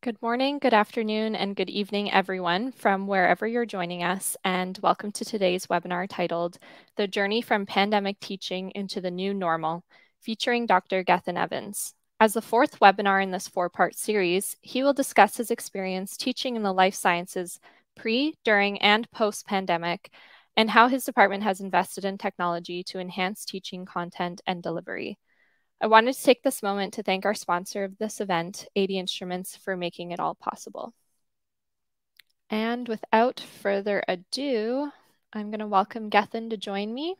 Good morning, good afternoon, and good evening, everyone, from wherever you're joining us, and welcome to today's webinar titled The Journey from Pandemic Teaching into the New Normal, featuring Dr. Gethin Evans. As the fourth webinar in this four part series, he will discuss his experience teaching in the life sciences pre, during, and post pandemic, and how his department has invested in technology to enhance teaching content and delivery. I wanted to take this moment to thank our sponsor of this event, AD Instruments, for making it all possible. And without further ado, I'm going to welcome Gethin to join me.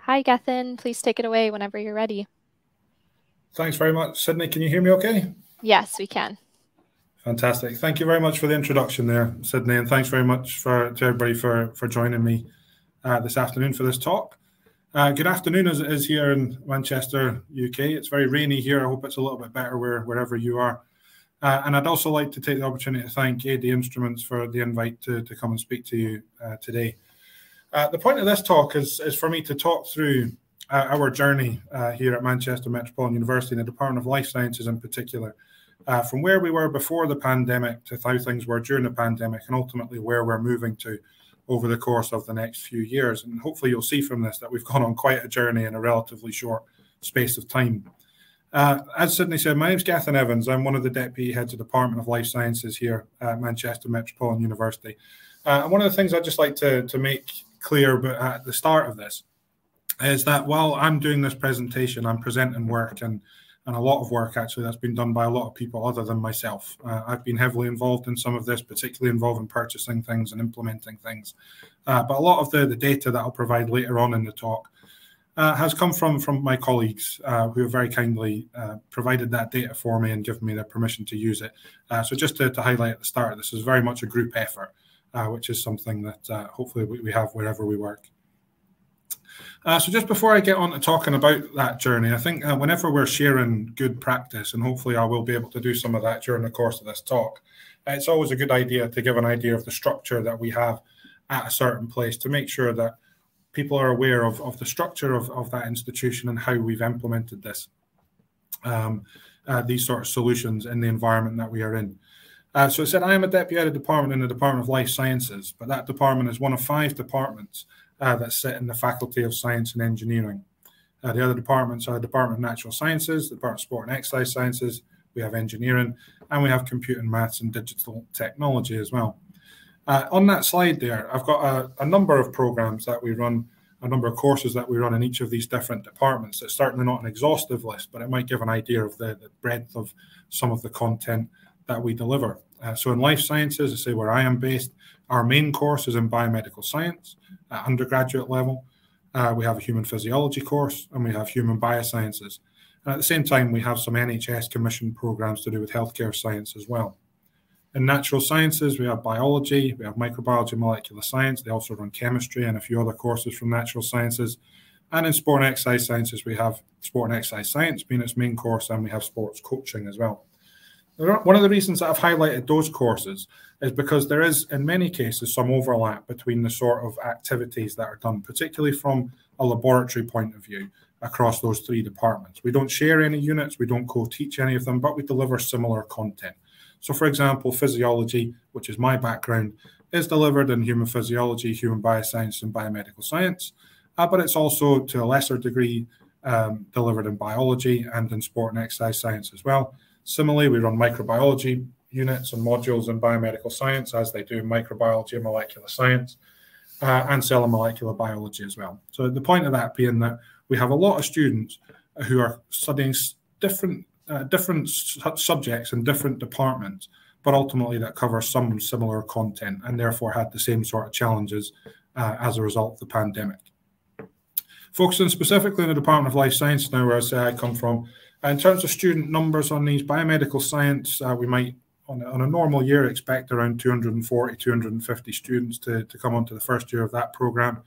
Hi, Gethin. Please take it away whenever you're ready. Thanks very much. Sydney, can you hear me okay? Yes, we can. Fantastic. Thank you very much for the introduction there, Sydney, and thanks very much for to everybody for, for joining me uh, this afternoon for this talk. Uh, good afternoon, as it is here in Manchester, UK. It's very rainy here. I hope it's a little bit better where, wherever you are. Uh, and I'd also like to take the opportunity to thank AD Instruments for the invite to, to come and speak to you uh, today. Uh, the point of this talk is, is for me to talk through uh, our journey uh, here at Manchester Metropolitan University in the Department of Life Sciences in particular, from where we were before the pandemic to how things were during the pandemic, and ultimately where we're moving to over the course of the next few years. And hopefully, you'll see from this that we've gone on quite a journey in a relatively short space of time. Uh, as Sydney said, my name is Gethin Evans. I'm one of the deputy heads of the Department of Life Sciences here at Manchester Metropolitan University. Uh, and one of the things I'd just like to, to make clear but at the start of this is that while I'm doing this presentation, I'm presenting work and and a lot of work actually that's been done by a lot of people other than myself. Uh, I've been heavily involved in some of this, particularly involving purchasing things and implementing things. Uh, but a lot of the, the data that I'll provide later on in the talk uh, has come from from my colleagues uh, who have very kindly uh, provided that data for me and given me their permission to use it. Uh, so just to, to, highlight at the start, this is very much a group effort, which is something that hopefully we have wherever we work. Uh, so just before I get on to talking about that journey, I think uh, whenever we're sharing good practice, and hopefully I will be able to do some of that during the course of this talk, it's always a good idea to give an idea of the structure that we have at a certain place to make sure that people are aware of, of the structure of, of that institution and how we've implemented this, um, uh, these sort of solutions in the environment that we are in. Uh, so I said I am a deputy head of department in the Department of Life Sciences, but that department is one of five departments uh, that sit in the Faculty of Science and Engineering. Uh, the other departments are the Department of Natural Sciences, the Department of Sport and Exercise Sciences, we have engineering, and we have computing, maths, and digital technology as well. Uh, on that slide there, I've got a, a, number of programs that we run, a number of courses that we run in each of these different departments. It's certainly not an exhaustive list, but it might give an idea of the, the breadth of some of the content that we deliver. Uh, so in life sciences, I say where I am based, our main course is in biomedical science at undergraduate level. Uh, we have a human physiology course and we have human biosciences. And at the same time, we have some NHS commissioned programs to do with healthcare science as well. In natural sciences, we have biology, we have microbiology, molecular science. They also run chemistry and a few other courses from natural sciences. And in sport and exercise sciences, we have sport and exercise science being its main course, and we have sports coaching as well. One of the reasons that I've highlighted those courses is because there is, in many cases, some overlap between the sort of activities that are done, particularly from a laboratory point of view across those three departments. We don't share any units, we don't co-teach any of them, but we deliver similar content. So, for example, physiology, which is my background, is delivered in human physiology, human bioscience, and biomedical science, uh, but it's also, to a lesser degree, um, delivered in biology and in sport and exercise science as well. Similarly, we run microbiology units and modules in biomedical science, as they do microbiology and molecular science, uh, and cell and molecular biology as well. So the point of that being that we have a lot of students who are studying different uh, different subjects in different departments, but ultimately that cover some similar content and therefore had the same sort of challenges uh, as a result of the pandemic. Focusing specifically on the Department of Life Science now, where I say I come from, in terms of student numbers on these, biomedical science, uh, we might, on a, on a, normal year, expect around 240, 250 students to, to come onto the first year of that program.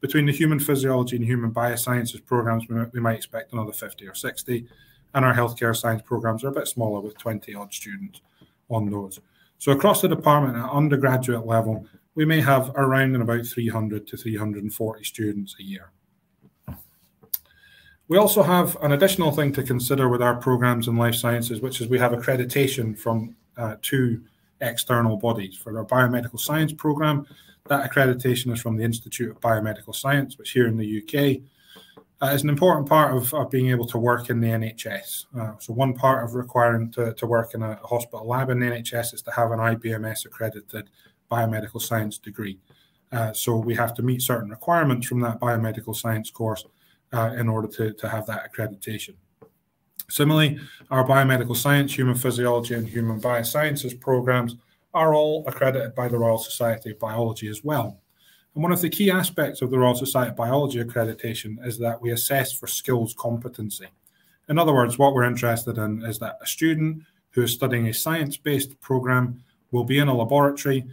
Between the human physiology and human biosciences programs, we might, we might expect another 50 or 60. And our healthcare science programs are a bit smaller with 20 odd students on those. So across the department at undergraduate level, we may have around and about 300 to 340 students a year. We also have an additional thing to consider with our programs in life sciences, which is we have accreditation from uh, two external bodies. For our biomedical science program, that accreditation is from the Institute of Biomedical Science, which here in the UK uh, is an important part of, of, being able to work in the NHS. Uh, so one part of requiring to, to work in a hospital lab in the NHS is to have an IBMS accredited biomedical science degree. Uh, so we have to meet certain requirements from that biomedical science course uh, in order to, to have that accreditation. Similarly, our biomedical science, human physiology, and human biosciences programs are all accredited by the Royal Society of Biology as well. And one of the key aspects of the Royal Society of Biology accreditation is that we assess for skills competency. In other words, what we're interested in is that a student who is studying a science-based program will be in a laboratory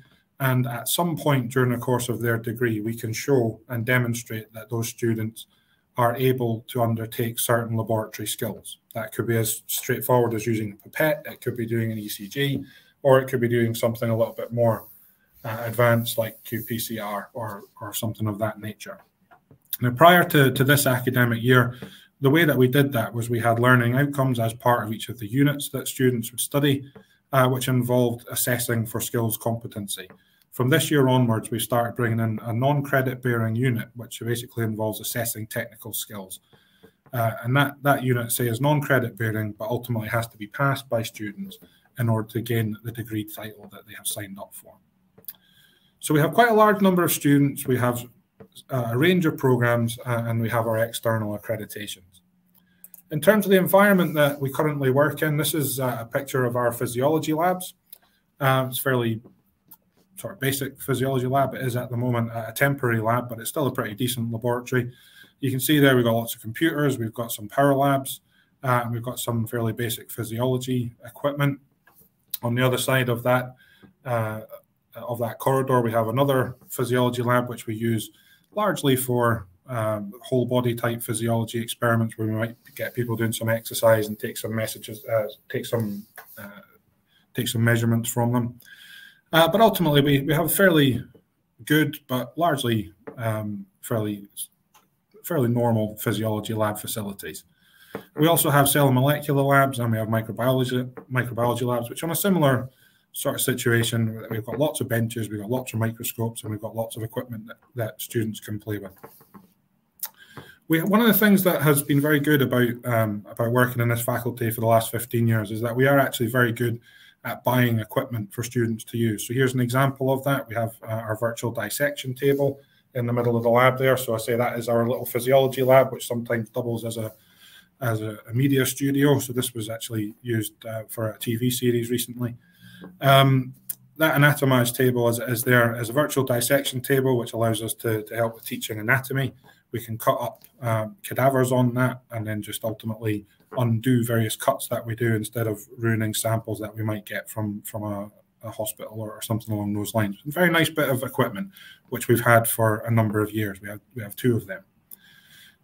and at some point during the course of their degree, we can show and demonstrate that those students are able to undertake certain laboratory skills. That could be as straightforward as using a pipette, it could be doing an ECG, or it could be doing something a little bit more uh, advanced like qPCR or, or something of that nature. Now, prior to, to this academic year, the way that we did that was we had learning outcomes as part of each of the units that students would study, uh, which involved assessing for skills competency. From this year onwards, we started bringing in a non-credit bearing unit, which basically involves assessing technical skills. Uh, and that, that unit, say, is non-credit bearing, but ultimately has to be passed by students in order to gain the degree title that they have signed up for. So we have quite a large number of students, we have uh, a range of programs, uh, and we have our external accreditations. In terms of the environment that we currently work in, this is uh, a picture of our physiology labs. Uh, it's fairly sort of basic physiology lab. It is at the moment a temporary lab, but it's still a pretty decent laboratory. You can see there we've got lots of computers, we've got some power labs, uh, and we've got some fairly basic physiology equipment. On the other side of that uh, of that corridor, we have another physiology lab which we use largely for um, whole body type physiology experiments where we might get people doing some exercise and take some messages, uh, take some uh, take some measurements from them. Uh, but ultimately, we, we have fairly good but largely um, fairly fairly normal physiology lab facilities. We also have cell and molecular labs, and we have microbiology microbiology labs, which on a similar sort of situation, we've got lots of benches, we've got lots of microscopes, and we've got lots of equipment that, that students can play with. We, one of the things that has been very good about um, about working in this faculty for the last 15 years is that we are actually very good at buying equipment for students to use. So here's an example of that. We have uh, our virtual dissection table in the middle of the lab there. So I say that is our little physiology lab, which sometimes doubles as a as a, a media studio. So this was actually used uh, for a TV series recently. Um, that Anatomage table is, is there as a virtual dissection table, which allows us to, to help with teaching anatomy. We can cut up um, cadavers on that and then just ultimately undo various cuts that we do instead of ruining samples that we might get from from a, a hospital or, or, something along those lines. A very nice bit of equipment, which we've had for a number of years. We have we have two of them.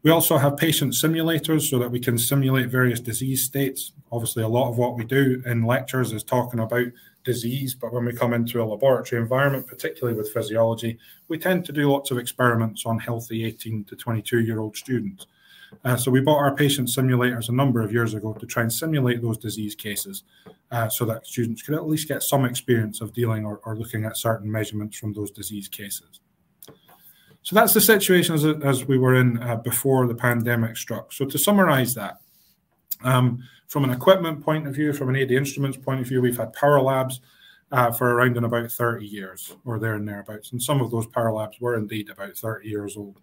We also have patient simulators so that we can simulate various disease states. Obviously, a lot of what we do in lectures is talking about disease, but when we come into a laboratory environment, particularly with physiology, we tend to do lots of experiments on healthy 18 to 22 year old students. Uh, so we bought our patient simulators a number of years ago to try and simulate those disease cases uh, so that students could at least get some experience of dealing or, or looking at certain measurements from those disease cases. So that's the situation as, as we were in uh, before the pandemic struck. So to summarize that, um, from an equipment point of view, from an AD Instruments point of view, we've had power labs uh, for around in about 30 years or there and thereabouts. And some of those power labs were indeed about 30 years old.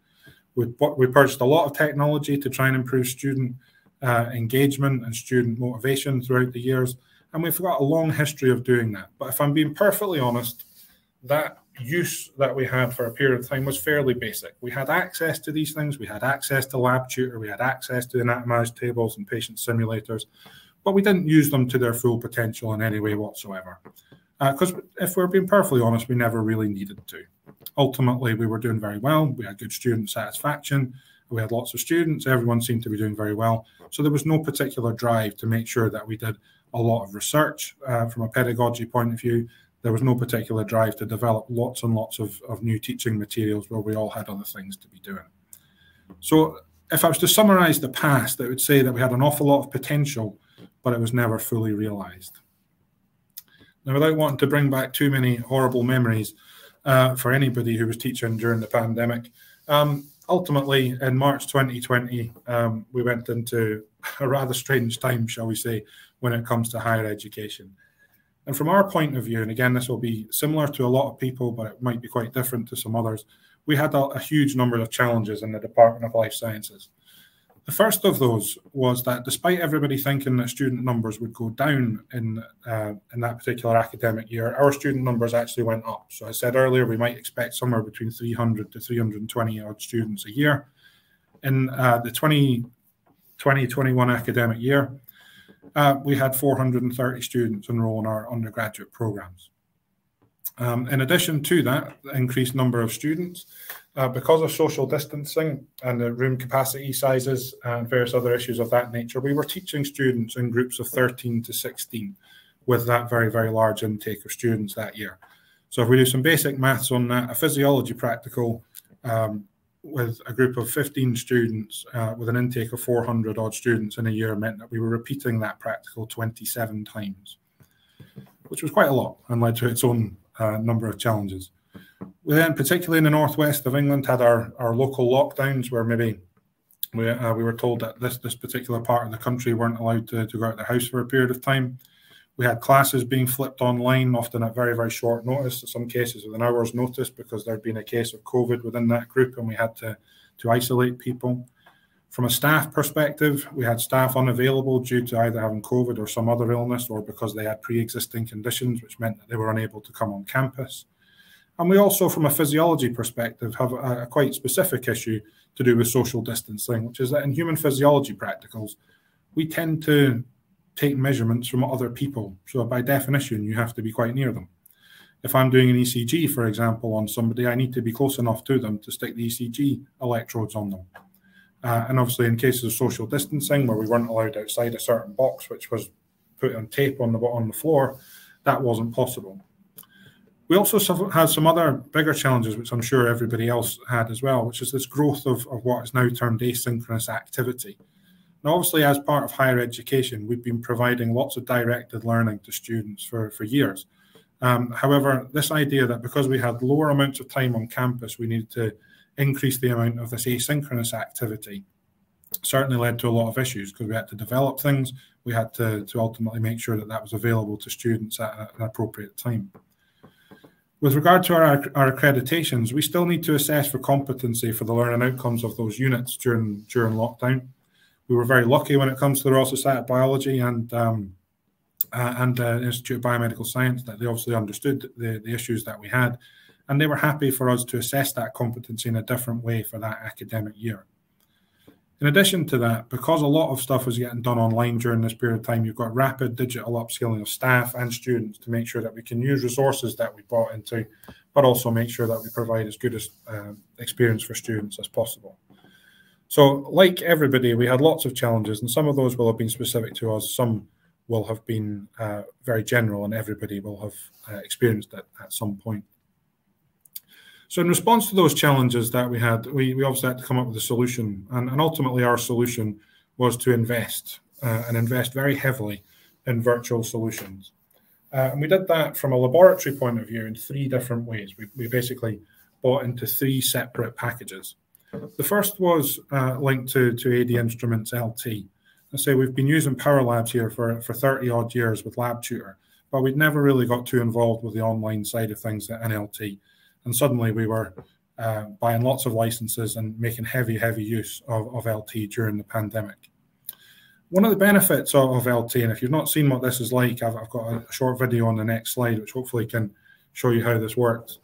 We, we purchased a lot of technology to try and improve student uh, engagement and student motivation throughout the years. And we've got a long history of doing that. But if I'm being perfectly honest, that use that we had for a period of time was fairly basic. We had access to these things. We had access to Lab Tutor. We had access to Anatomage tables and patient simulators, but we didn't use them to their full potential in any way whatsoever. Because uh, if we're being perfectly honest, we never really needed to. Ultimately, we were doing very well. We had good student satisfaction. We had lots of students. Everyone seemed to be doing very well. So there was no particular drive to make sure that we did a lot of research uh, from a pedagogy point of view there was no particular drive to develop lots and lots of, of new teaching materials where we all had other things to be doing. So if I was to summarize the past, I would say that we had an awful lot of potential, but it was never fully realized. Now, without wanting to bring back too many horrible memories uh, for anybody who was teaching during the pandemic, um, ultimately in March 2020, um, we went into a rather strange time, shall we say, when it comes to higher education. And from our point of view, and again, this will be similar to a lot of people, but it might be quite different to some others, we had a, a huge number of challenges in the Department of Life Sciences. The first of those was that despite everybody thinking that student numbers would go down in uh, in that particular academic year, our student numbers actually went up. So I said earlier we might expect somewhere between 300 to 320 odd students a year. In uh, the 2020-21 academic year, uh, we had 430 students enroll in our undergraduate programs. Um, in addition to that increased number of students, uh, because of social distancing and the room capacity sizes and various other issues of that nature, we were teaching students in groups of 13 to 16 with that very, very large intake of students that year. So if we do some basic maths on that, a physiology practical um, with a group of 15 students uh, with an intake of 400 odd students in a year meant that we were repeating that practical 27 times, which was quite a lot and led to its own uh, number of challenges. We then, particularly in the northwest of England, had our, our local lockdowns where maybe we, uh, we were told that this, this particular part of the country weren't allowed to, to go out of their house for a period of time. We had classes being flipped online, often at very, very short notice, in some cases with an hour's notice, because there'd been a case of COVID within that group and we had to, to isolate people. From a staff perspective, we had staff unavailable due to either having COVID or some other illness or because they had pre existing conditions, which meant that they were unable to come on campus. And we also, from a physiology perspective, have a, a, quite specific issue to do with social distancing, which is that in human physiology practicals, we tend to take measurements from other people. So by definition, you have to be quite near them. If I'm doing an ECG, for example, on somebody, I need to be close enough to them to stick the ECG electrodes on them. Uh, and obviously, in cases of social distancing, where we weren't allowed outside a certain box, which was put on tape on the on the floor, that wasn't possible. We also had some other bigger challenges, which I'm sure everybody else had as well, which is this growth of, of what is now termed asynchronous activity. Now, obviously, as part of higher education, we've been providing lots of directed learning to students for, for years. Um, however, this idea that because we had lower amounts of time on campus, we needed to increase the amount of this asynchronous activity certainly led to a lot of issues because we had to develop things. We had to, to ultimately make sure that that was available to students at an appropriate time. With regard to our, our accreditations, we still need to assess for competency for the learning outcomes of those units during during lockdown. We were very lucky when it comes to the Royal Society of Biology and um, uh, and uh, Institute of Biomedical Science that they obviously understood the, the issues that we had, and they were happy for us to assess that competency in a different way for that academic year. In addition to that, because a lot of stuff was getting done online during this period of time, you've got rapid digital upskilling of staff and students to make sure that we can use resources that we bought into, but also make sure that we provide as good as uh, experience for students as possible. So, like everybody, we had lots of challenges, and some of those will have been specific to us. Some will have been uh, very general, and everybody will have uh, experienced it at some point. So in response to those challenges that we had, we, we obviously had to come up with a solution. And, and ultimately our solution was to invest uh, and invest very heavily in virtual solutions. Uh, and we did that from a laboratory point of view in three different ways. We, we basically bought into three separate packages. The first was uh, linked to, to AD Instruments LT. I say we've been using Power Labs here for, for 30 odd years with Lab Tutor, but we'd never really got too involved with the online side of things at NLT and suddenly we were uh, buying lots of licenses and making heavy, heavy use of, of LT during the pandemic. One of the benefits of, of, LT, and if you've not seen what this is like, I've, I've, got a short video on the next slide, which hopefully can show you how this works,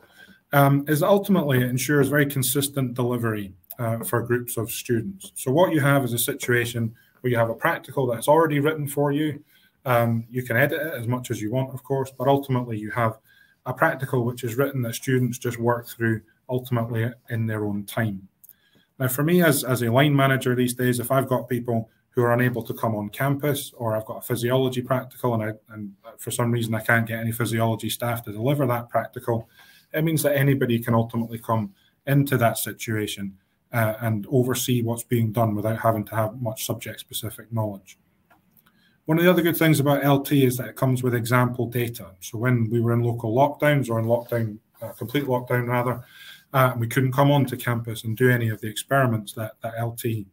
um, is ultimately it ensures very consistent delivery uh, for groups of students. So what you have is a situation where you have a practical that's already written for you. Um, you can edit it as much as you want, of course, but ultimately you have a practical which is written that students just work through ultimately in their own time. Now, for me as, as a line manager these days, if I've got people who are unable to come on campus or I've got a physiology practical and, I, and for some reason I can't get any physiology staff to deliver that practical, it means that anybody can ultimately come into that situation uh, and oversee what's being done without having to have much subject specific knowledge. One of the other good things about LT is that it comes with example data. So when we were in local lockdowns or in lockdown, uh, complete lockdown rather, uh, we couldn't come onto campus and do any of the experiments that, that LT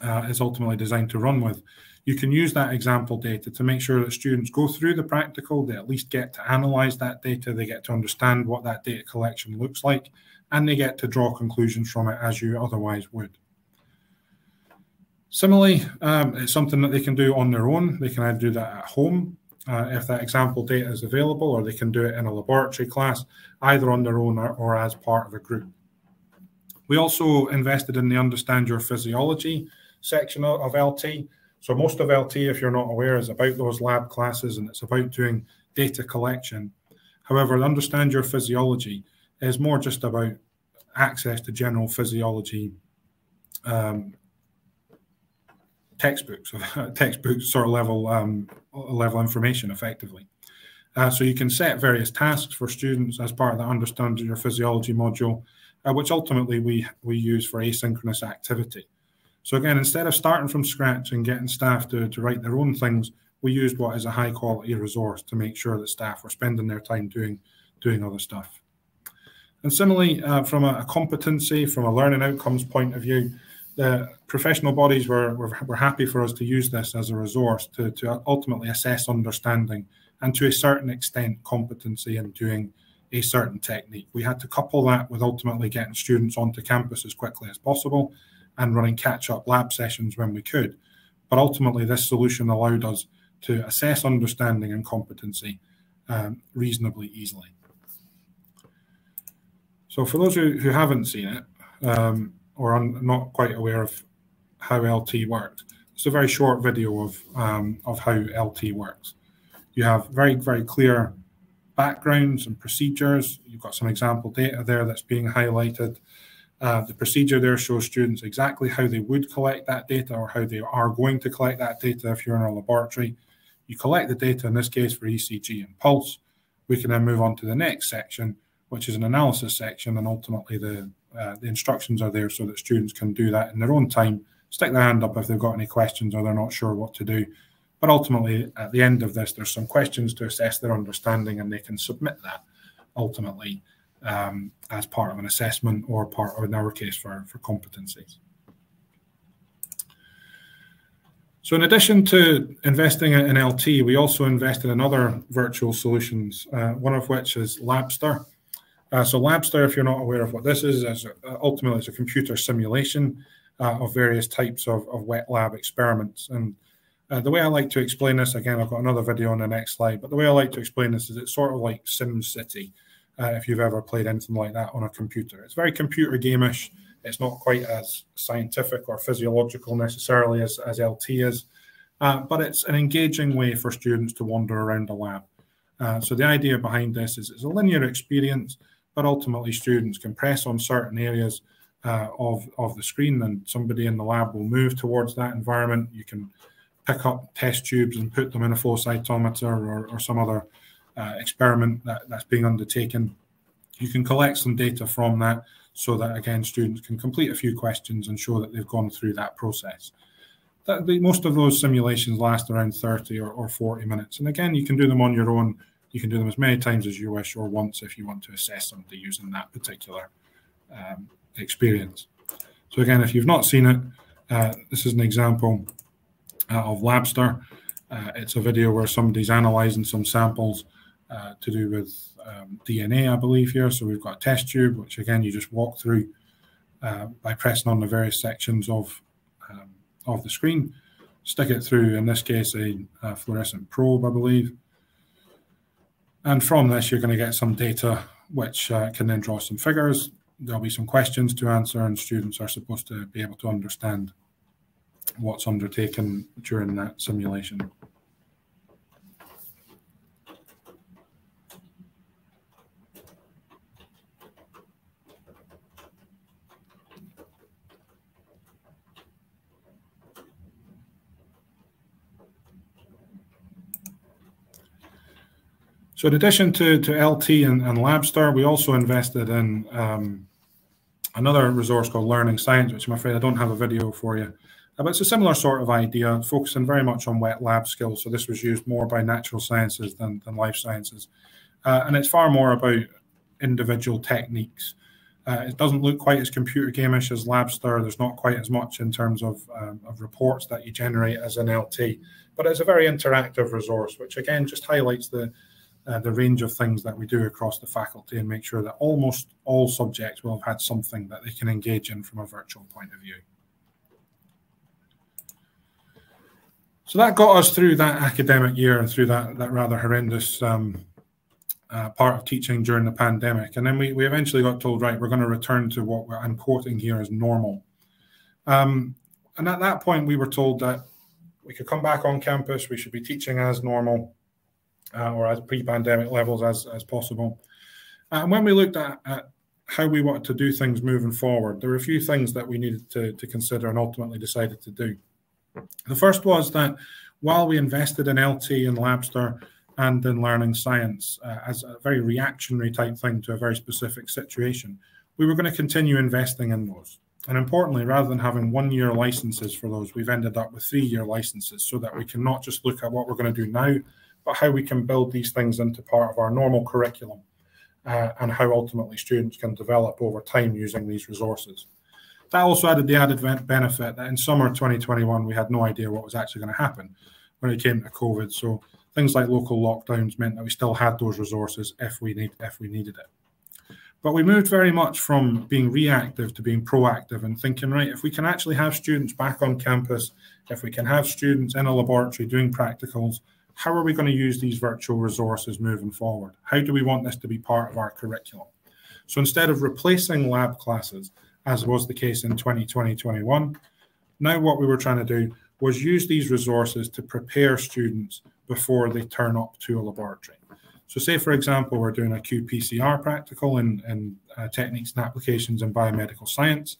uh, is ultimately designed to run with. You can use that example data to make sure that students go through the practical, they at least get to analyze that data, they get to understand what that data collection looks like, and they get to draw conclusions from it as you otherwise would. Similarly, um, it's something that they can do on their own. They can either do that at home uh, if that example data is available, or they can do it in a laboratory class, either on their own or, or as part of a group. We also invested in the Understand Your Physiology section of, of LT. So most of LT, if you're not aware, is about those lab classes and it's about doing data collection. However, Understand Your Physiology is more just about access to general physiology um, textbooks, textbook sort of level um, level information effectively. Uh, so you can set various tasks for students as part of the understanding your physiology module, uh, which ultimately we we use for asynchronous activity. So again, instead of starting from scratch and getting staff to, to write their own things, we used what is a high quality resource to make sure that staff were spending their time doing doing other stuff. And similarly, uh, from a, competency, from a learning outcomes point of view, the professional bodies were, were, were happy for us to use this as a resource to, to ultimately assess understanding and to a certain extent competency in doing a certain technique. We had to couple that with ultimately getting students onto campus as quickly as possible and running catch up lab sessions when we could. But ultimately, this solution allowed us to assess understanding and competency um, reasonably easily. So, for those who, who haven't seen it, um, or are not quite aware of how LT worked. it's a very short video of um, of how LT works. You have very very clear backgrounds and procedures. You've got some example data there that's being highlighted. Uh, the procedure there shows students exactly how they would collect that data or how they are going to collect that data if you're in a laboratory. You collect the data, in this case for ECG and pulse. We can then move on to the next section, which is an analysis section, and ultimately the uh, the instructions are there so that students can do that in their own time, stick their hand up if they've got any questions or they're not sure what to do. But ultimately, at the end of this, there's some questions to assess their understanding and they can submit that ultimately um, as part of an assessment or part of, in our case, for, for competencies. So in addition to investing in LT, we also invested in other virtual solutions, uh, one of which is Labster. Uh, so Labster, if you're not aware of what this is, is ultimately it's a computer simulation uh, of various types of, of, wet lab experiments. And uh, the way I like to explain this, again, I've got another video on the next slide, but the way I like to explain this is it's sort of like SimCity, uh, if you've ever played anything like that on a computer. It's very computer gamish. It's not quite as scientific or physiological necessarily as, as LT is, uh, but it's an engaging way for students to wander around the lab. Uh, so the idea behind this is it's a linear experience but ultimately students can press on certain areas uh, of, of the screen and somebody in the lab will move towards that environment. You can pick up test tubes and put them in a flow cytometer or, or some other uh, experiment that, that's being undertaken. You can collect some data from that so that, again, students can complete a few questions and show that they've gone through that process. That, most of those simulations last around 30 or, or 40 minutes. And again, you can do them on your own you can do them as many times as you wish or once if you want to assess somebody using that particular um, experience. So again, if you've not seen it, uh, this is an example uh, of Labster. Uh, it's a video where somebody's analyzing some samples uh, to do with um, DNA, I believe here. So we've got a test tube, which again, you just walk through uh, by pressing on the various sections of, um, of the screen. Stick it through, in this case, a, a fluorescent probe, I believe. And from this, you're going to get some data which uh, can then draw some figures. There'll be some questions to answer, and students are supposed to be able to understand what's undertaken during that simulation. So in addition to, to LT and, and Labster, we also invested in um, another resource called Learning Science, which I'm afraid I don't have a video for you. But it's a similar sort of idea, focusing very much on wet lab skills. So this was used more by natural sciences than, than life sciences. Uh, and it's far more about individual techniques. Uh, it doesn't look quite as computer gamish as Labster. There's not quite as much in terms of, um, of reports that you generate as an LT, but it's a very interactive resource, which again just highlights the uh, the range of things that we do across the faculty and make sure that almost all subjects will have had something that they can engage in from a virtual point of view. So that got us through that academic year and through that, that rather horrendous um, uh, part of teaching during the pandemic. And then we, we eventually got told, right, we're going to return to what I'm quoting here as normal. Um, and at that point, we were told that we could come back on campus, we should be teaching as normal uh, or as pre-pandemic levels as, as possible. And when we looked at, at, how we wanted to do things moving forward, there were a few things that we needed to, to consider and ultimately decided to do. The first was that while we invested in LT and Labster and in learning science uh, as a very reactionary type thing to a very specific situation, we were going to continue investing in those. And importantly, rather than having one year licenses for those, we've ended up with three year licenses so that we can not just look at what we're going to do now, but how we can build these things into part of our normal curriculum uh, and how ultimately students can develop over time using these resources. That also added the added benefit that in summer 2021, we had no idea what was actually going to happen when it came to COVID. So things like local lockdowns meant that we still had those resources if we need if we needed it. But we moved very much from being reactive to being proactive and thinking, right, if we can actually have students back on campus, if we can have students in a laboratory doing practicals, how are we going to use these virtual resources moving forward? How do we want this to be part of our curriculum? So instead of replacing lab classes, as was the case in 2020-21, now what we were trying to do was use these resources to prepare students before they turn up to a laboratory. So say, for example, we're doing a qPCR practical in, in uh, techniques and applications in biomedical science.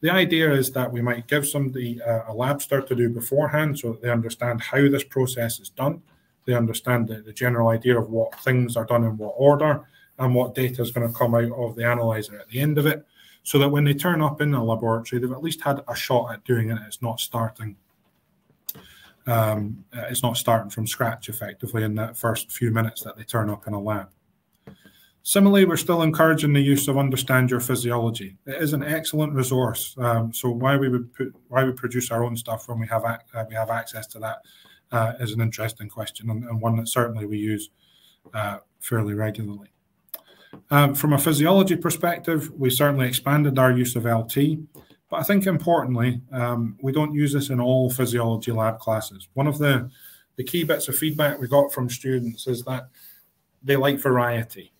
The idea is that we might give somebody uh, a Labster to do beforehand so that they understand how this process is done. They understand the, the general idea of what things are done in what order and what data is going to come out of the analyzer at the end of it. So that when they turn up in the laboratory, they've at least had a shot at doing it. It's not starting. Um, it's not starting from scratch effectively in that first few minutes that they turn up in a lab. Similarly, we're still encouraging the use of Understand Your Physiology. It is an excellent resource. Um, so why we would put, why we produce our own stuff when we have uh, we have access to that uh, is an interesting question and, and, one that certainly we use uh, fairly regularly. Um, from a physiology perspective, we certainly expanded our use of LT, but I think importantly, um, we don't use this in all physiology lab classes. One of the the key bits of feedback we got from students is that they like variety.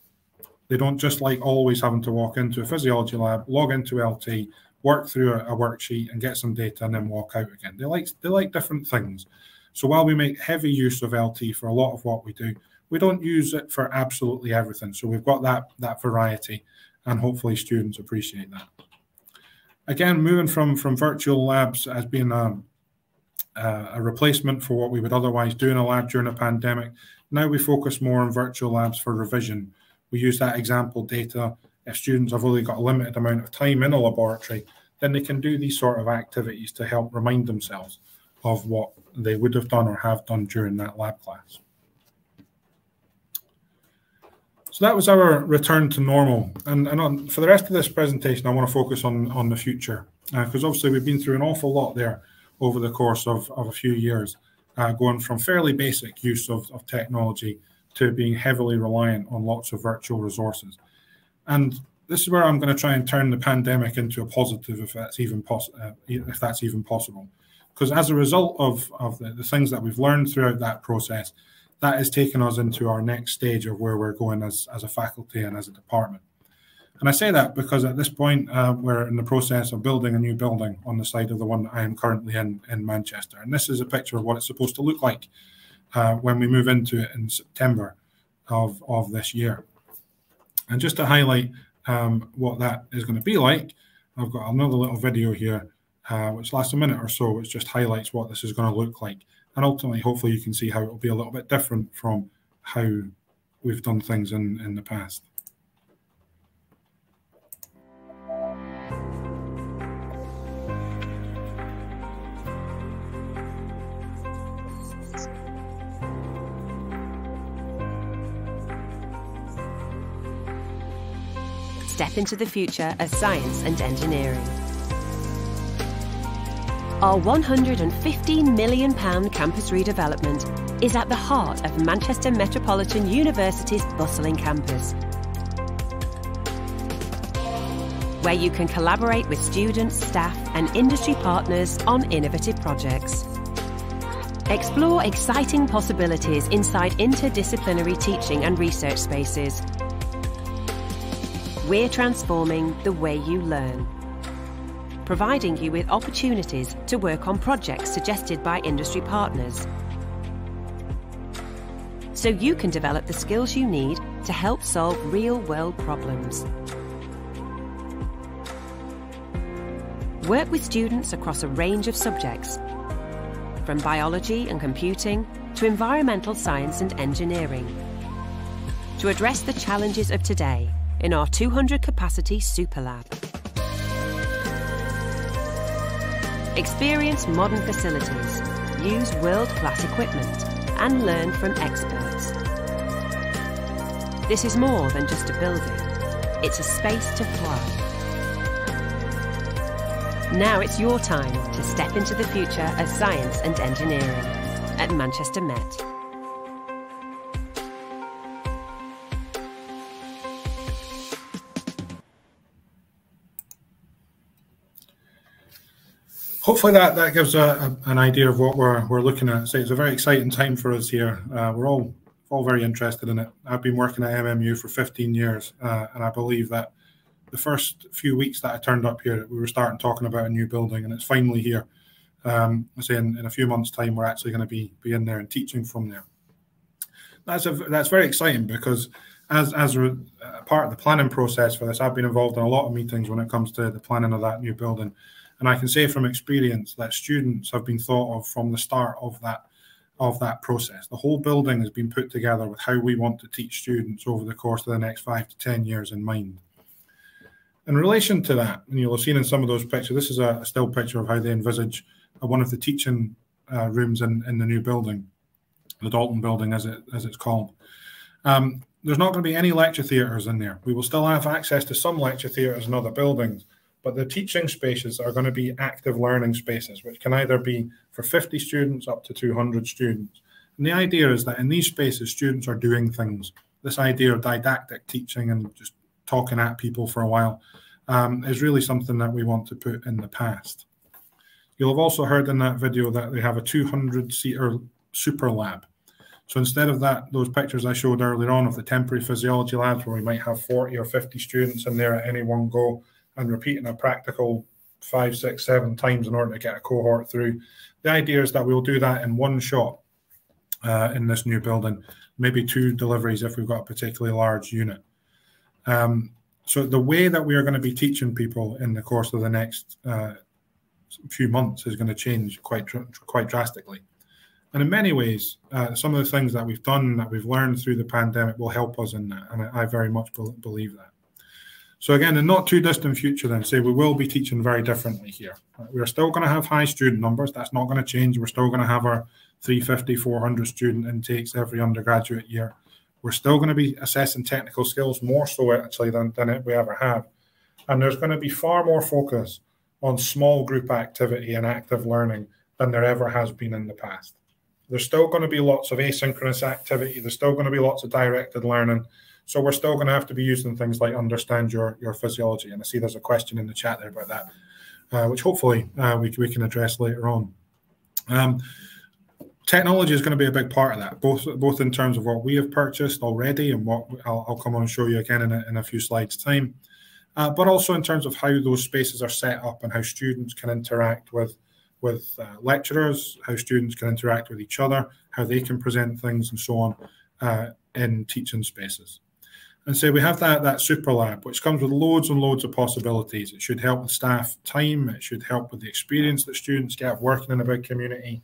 They don't just like always having to walk into a physiology lab, log into LT, work through a, a, worksheet and get some data and then walk out again. They like they like different things. So while we make heavy use of LT for a lot of what we do, we don't use it for absolutely everything. So we've got that that variety and hopefully students appreciate that. Again, moving from from virtual labs as being um, a, a replacement for what we would otherwise do in a lab during a pandemic, now we focus more on virtual labs for revision we use that example data. If students have only got a limited amount of time in a laboratory, then they can do these sort of activities to help remind themselves of what they would have done or have done during that lab class. So that was our return to normal. And, and on, for the rest of this presentation, I want to focus on, on the future, because uh, obviously we've been through an awful lot there over the course of, of a few years, uh, going from fairly basic use of, of technology to being heavily reliant on lots of virtual resources. And this is where I'm going to try and turn the pandemic into a positive, if that's even possible, uh, if that's even possible. Because as a result of, of the, the, things that we've learned throughout that process, that has taken us into our next stage of where we're going as, as a faculty and as a department. And I say that because at this point, uh, we're in the process of building a new building on the side of the one that I am currently in in Manchester. And this is a picture of what it's supposed to look like uh, when we move into it in September of, of this year. And just to highlight um, what that is going to be like, I've got another little video here, uh, which lasts a minute or so, which just highlights what this is going to look like. And ultimately, hopefully you can see how it will be a little bit different from how we've done things in, in the past. Step into the future of science and engineering. Our £115 million campus redevelopment is at the heart of Manchester Metropolitan University's bustling campus, where you can collaborate with students, staff, and industry partners on innovative projects. Explore exciting possibilities inside interdisciplinary teaching and research spaces. We're transforming the way you learn, providing you with opportunities to work on projects suggested by industry partners. So you can develop the skills you need to help solve real world problems. Work with students across a range of subjects from biology and computing to environmental science and engineering. To address the challenges of today in our 200 capacity Super Lab. Experience modern facilities, use world-class equipment and learn from experts. This is more than just a building, it's a space to thrive. Now it's your time to step into the future of science and engineering at Manchester Met. Hopefully that, that gives a, a, an idea of what we're, we're looking at. So it's a very exciting time for us here. Uh, we're all all very interested in it. I've been working at MMU for 15 years, uh, and I believe that the first few weeks that I turned up here, we were starting talking about a new building, and it's finally here. Um, I say in, in a few months' time, we're actually going to be be in there and teaching from there. That's a that's very exciting because as as a part of the planning process for this, I've been involved in a lot of meetings when it comes to the planning of that new building, and I can say from experience that students have been thought of from the start of that of that process. The whole building has been put together with how we want to teach students over the course of the next five to ten years in mind. In relation to that, and you'll have seen in some of those pictures, this is a, still picture of how they envisage uh, one of the teaching uh, rooms in, in the new building, the Dalton building as it as it's called. Um, there's not going to be any lecture theatres in there. We will still have access to some lecture theatres in other buildings, but the teaching spaces are going to be active learning spaces, which can either be for 50 students up to 200 students. And the idea is that in these spaces, students are doing things. This idea of didactic teaching and just talking at people for a while um, is really something that we want to put in the past. You'll have also heard in that video that they have a 200 seater super lab. So instead of that, those pictures I showed earlier on of the temporary physiology labs where we might have 40 or 50 students in there at any one go and repeating a practical five, six, seven times in order to get a cohort through. The idea is that we'll do that in one shot uh, in this new building, maybe two deliveries if we've got a particularly large unit. Um, so the way that we are going to be teaching people in the course of the next uh, few months is going to change quite quite drastically. And in many ways, uh, some of the things that we've done that we've learned through the pandemic will help us in that, and I, I very much believe that. So again, in not too distant future, then say we will be teaching very differently here. We are still going to have high student numbers. That's not going to change. We're still going to have our 350, 400 student intakes every undergraduate year. We're still going to be assessing technical skills more so actually than, than we ever have. And there's going to be far more focus on small group activity and active learning than there ever has been in the past. There's still going to be lots of asynchronous activity. There's still going to be lots of directed learning. So we're still going to have to be using things like understand your, your physiology. And I see there's a question in the chat there about that, uh, which hopefully uh, we, we can address later on. Um, technology is going to be a big part of that, both both in terms of what we have purchased already and what I'll, I'll come on and show you again in a, in a few slides time, uh, but also in terms of how those spaces are set up and how students can interact with with uh, lecturers, how students can interact with each other, how they can present things and so on uh, in teaching spaces. And so we have that that super lab, which comes with loads and loads of possibilities. It should help with staff time. It should help with the experience that students get working in a big community.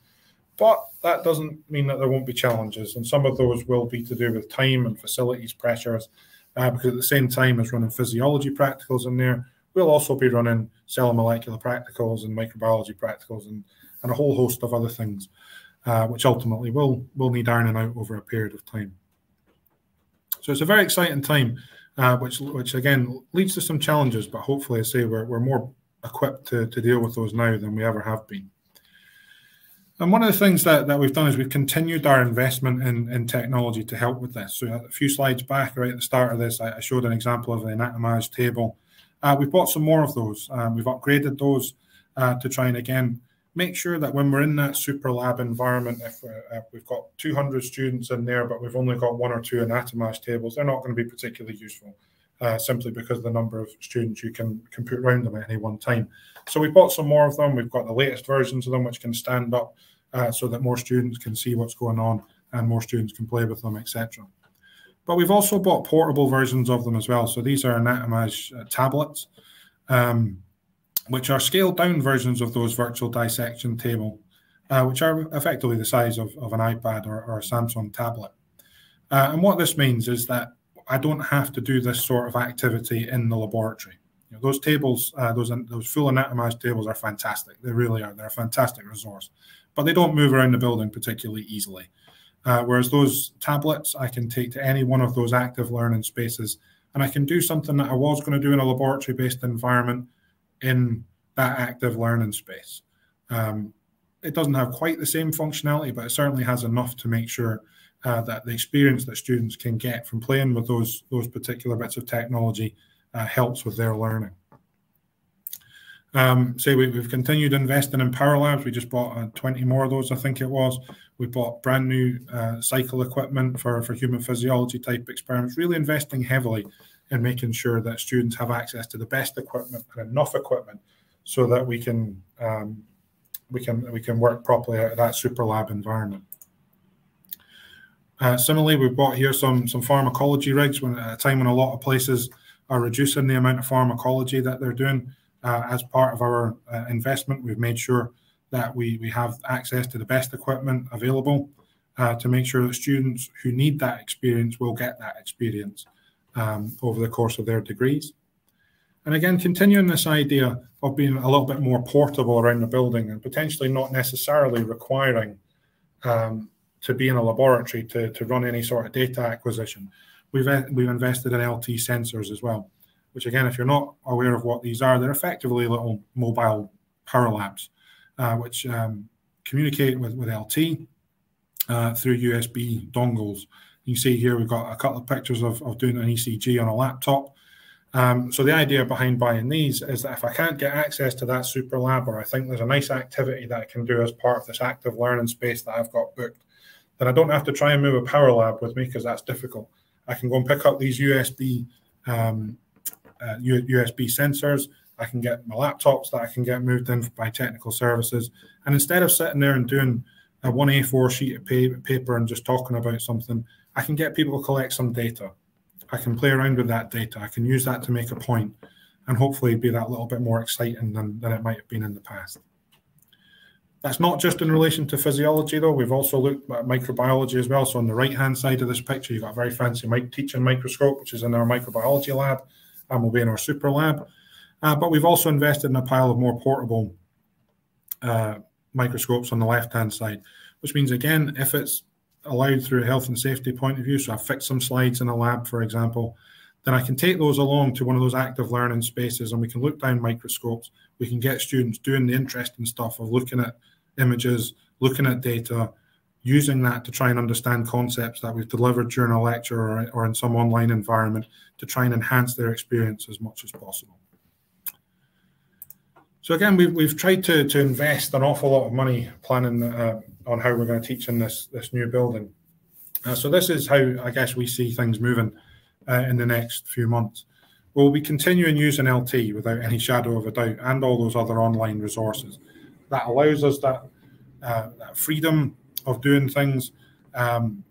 But that doesn't mean that there won't be challenges, and some of those will be to do with time and facilities pressures. Uh, because at the same time as running physiology practicals in there, we'll also be running cell and molecular practicals and microbiology practicals and, and a whole host of other things, uh, which ultimately will will need ironing out over a period of time. So it's a very exciting time. uh, which which again leads to some challenges, but hopefully, I say we're, we're more equipped to, to deal with those now than we ever have been. And one of the things that, that we've done is we've continued our investment in, in technology to help with this. So a few slides back, right at the start of this, I, showed an example of an Anatomage table. Uh, we've bought some more of those. Um, we've upgraded those uh, to try and again make sure that when we're in that super lab environment, if, uh, if we've got 200 students in there, but we've only got one or two Anatomage tables, they're not going to be particularly useful. Uh, simply because of the number of students you can, can put around them at any one time. So we bought some more of them. We've got the latest versions of them, which can stand up uh, so that more students can see what's going on and more students can play with them, etc. But we've also bought portable versions of them as well. So these are Anatomage uh, tablets, um, which are scaled down versions of those virtual dissection table, uh, which are effectively the size of, of an iPad or, or a Samsung tablet. Uh, and what this means is that I don't have to do this sort of activity in the laboratory. You know, those tables, uh, those those full Anatomage tables are fantastic. They really are. They're a fantastic resource, but they don't move around the building particularly easily. Uh, whereas those tablets, I can take to any one of those active learning spaces, and I can do something that I was going to do in a laboratory-based environment in that active learning space. Um, it doesn't have quite the same functionality, but it certainly has enough to make sure uh, that the experience that students can get from playing with those those particular bits of technology uh, helps with their learning. Um, say we, have continued investing in PowerLabs. We just bought uh, 20 more of those, I think it was. We bought brand new uh, cycle equipment for, for human physiology type experiments, really investing heavily in making sure that students have access to the best equipment and enough equipment so that we can um, we can we can work properly out of that super lab environment. Uh, similarly, we've got here some some pharmacology rigs when at a time when a lot of places are reducing the amount of pharmacology that they're doing. Uh, as part of our uh, investment, we've made sure that we, we have access to the best equipment available uh, to make sure that students who need that experience will get that experience um, over the course of their degrees. And again, continuing this idea of being a little bit more portable around the building and potentially not necessarily requiring um, to be in a laboratory to, to run any sort of data acquisition. We've, we've invested in LT sensors as well, which again, if you're not aware of what these are, they're effectively little mobile PowerLabs, uh, which um, communicate with, with LT uh, through USB dongles. You see here, we've got a couple of pictures of, of doing an ECG on a laptop. Um, so the idea behind buying these is that if I can't get access to that super lab, or I think there's a nice activity that I can do as part of this active learning space that I've got booked, then I don't have to try and move a PowerLab with me because that's difficult. I can go and pick up these USB um, uh, USB sensors. I can get my laptops that I can get moved in by technical services. And instead of sitting there and doing a one A4 sheet of paper and just talking about something, I can get people to collect some data. I can play around with that data. I can use that to make a point and hopefully be that little bit more exciting than, than it might have been in the past. That's not just in relation to physiology, though. We've also looked at microbiology as well. So on the right-hand side of this picture, you've got a very fancy mic teaching microscope, which is in our microbiology lab and will be in our super lab. Uh, but we've also invested in a pile of more portable uh, microscopes on the left-hand side, which means, again, if it's allowed through a health and safety point of view, so I've fixed some slides in a lab, for example, then I can take those along to one of those active learning spaces and we can look down microscopes. We can get students doing the interesting stuff of looking at images, looking at data, using that to try and understand concepts that we've delivered during a lecture or, or in some online environment to try and enhance their experience as much as possible. So again, we've, we've tried to, to invest an awful lot of money planning uh, on how we're going to teach in this, this new building. Uh, so this is how I guess we see things moving uh, in the next few months. We'll be continuing using LT without any shadow of a doubt and all those other online resources that allows us that, uh, that freedom of doing things um,